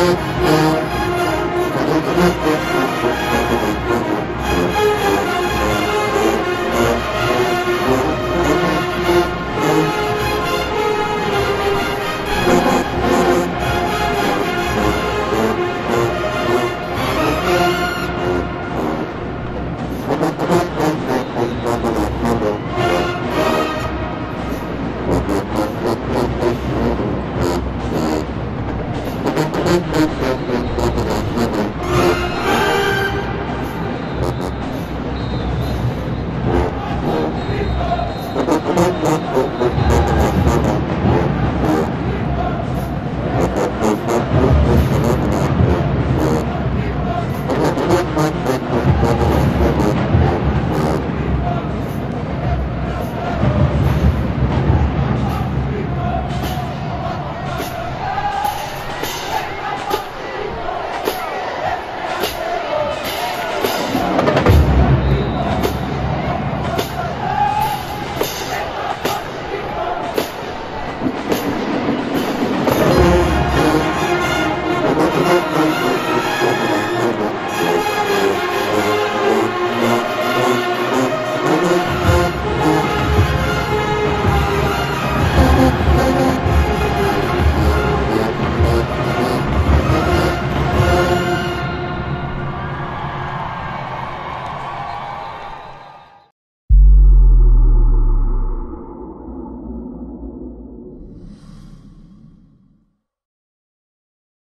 You.